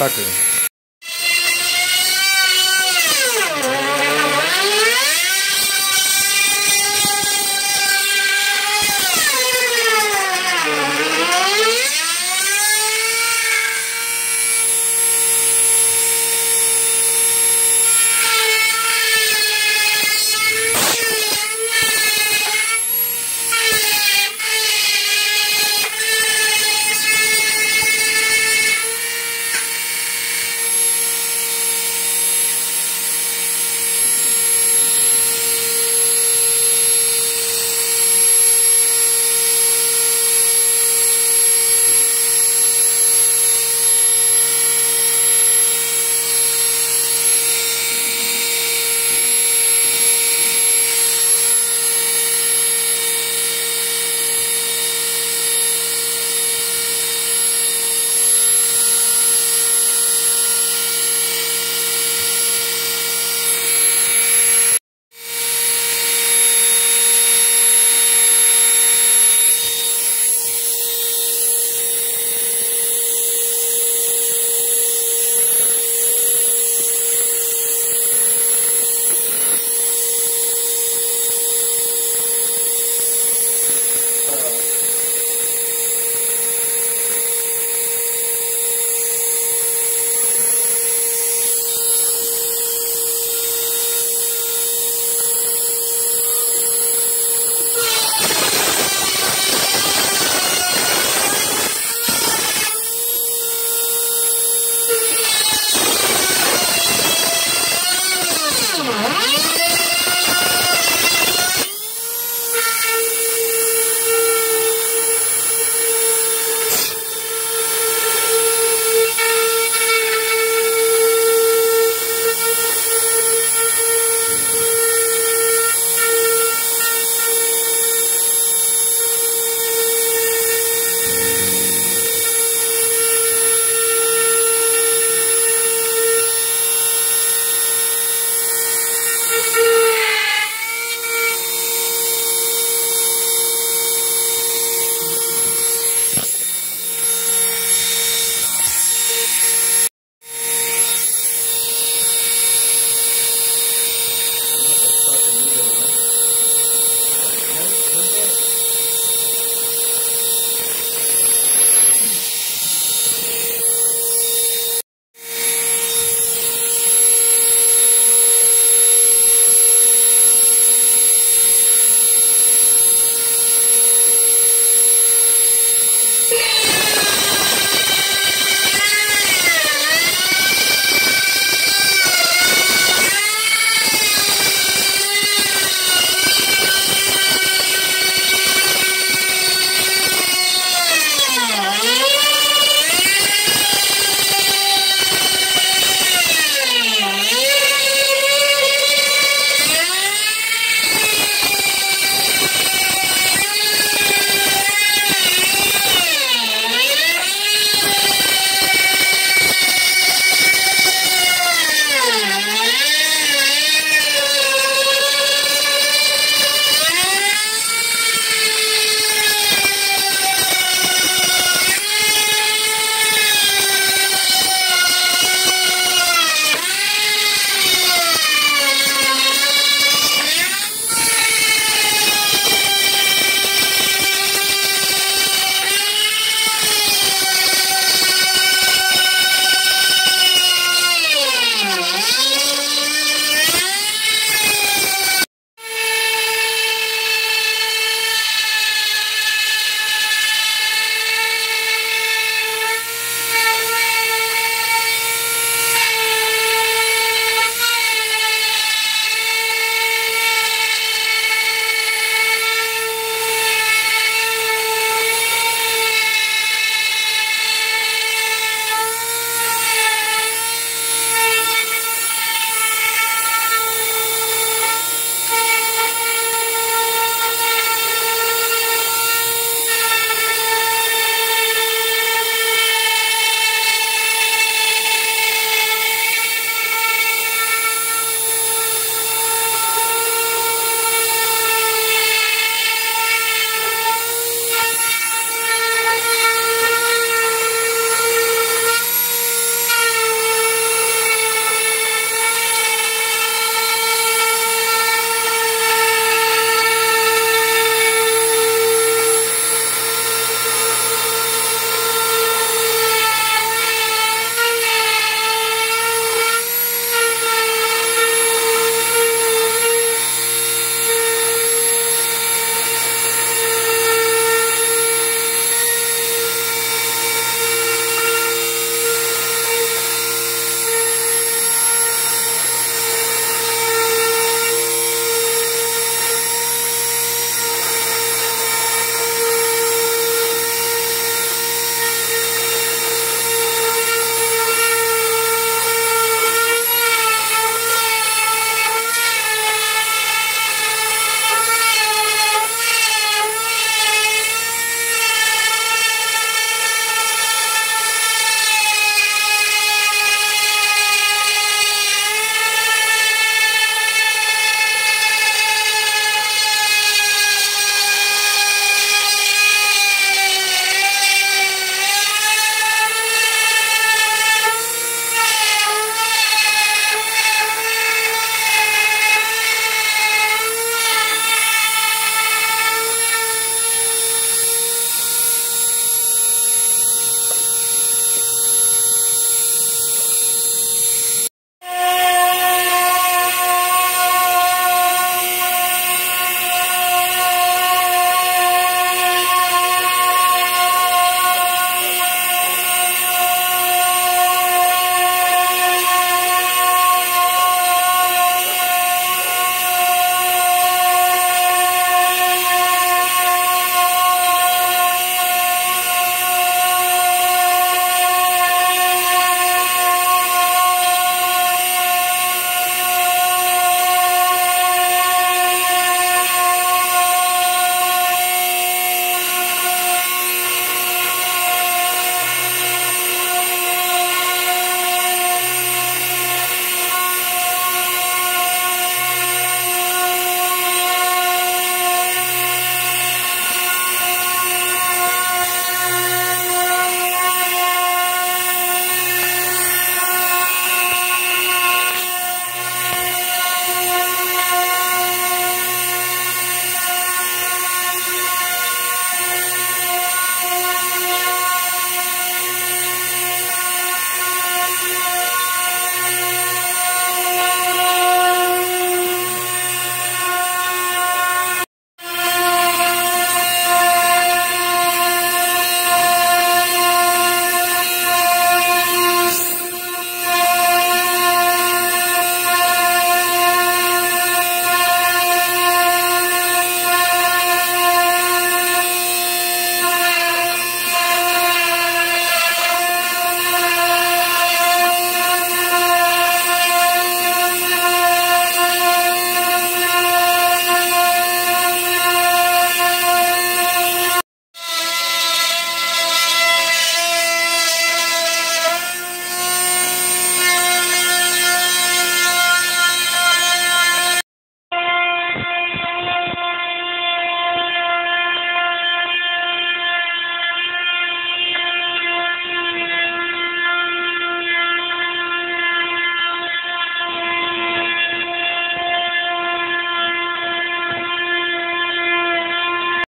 Fackeln